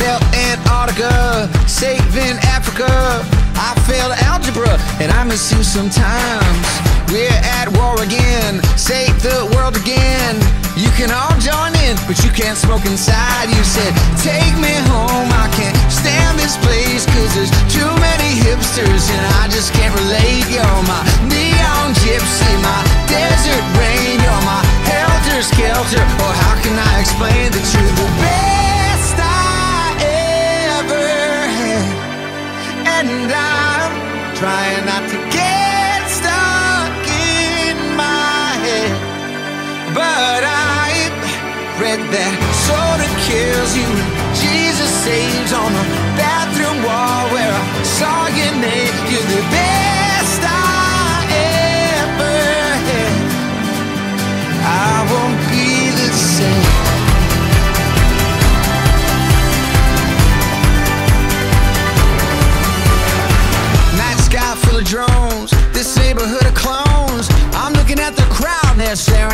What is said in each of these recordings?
melt Antarctica, saving Africa. I failed algebra and I miss you sometimes. We're at war again, save the world again. You can all join in, but you can't smoke inside. You said, Take me home, I can't stand this place, cause there's too many hipsters and I just can't relate. You're my neon gypsy, my desert rain, you're my helter skelter. Or how can I explain the best trying not to get stuck in my head. But I read that soda kills you Jesus saves on the bathroom wall where I saw your name.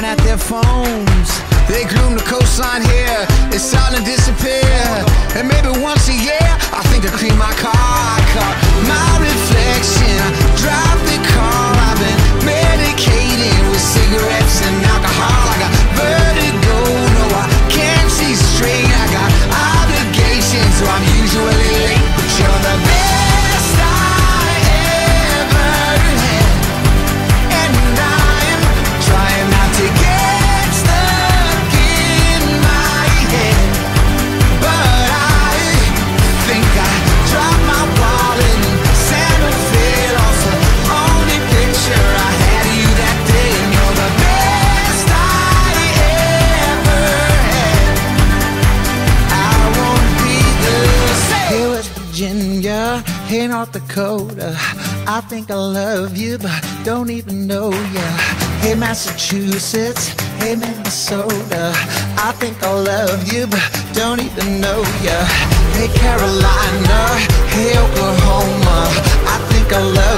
At their phones. They gloom the coastline here, it's starting to disappear. And maybe once a year, I think to clean my car. I caught my reflection, Virginia, hey, North Dakota. I think I love you, but don't even know ya. Hey, Massachusetts, hey, Minnesota. I think I love you, but don't even know ya. Hey, Carolina, hey, Oklahoma. I think I love.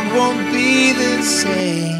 I won't be the same.